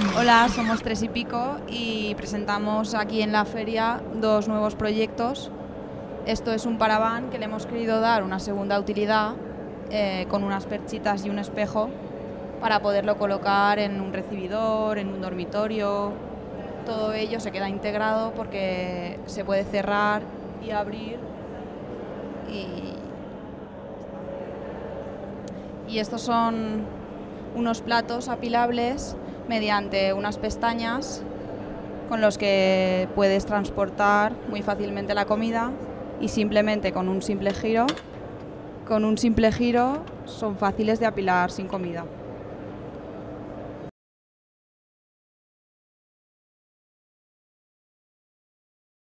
Hola, somos tres y pico y presentamos aquí en la feria dos nuevos proyectos. Esto es un paraván que le hemos querido dar una segunda utilidad eh, con unas perchitas y un espejo para poderlo colocar en un recibidor, en un dormitorio. Todo ello se queda integrado porque se puede cerrar y abrir y, y estos son unos platos apilables mediante unas pestañas con los que puedes transportar muy fácilmente la comida y simplemente con un simple giro, con un simple giro son fáciles de apilar sin comida.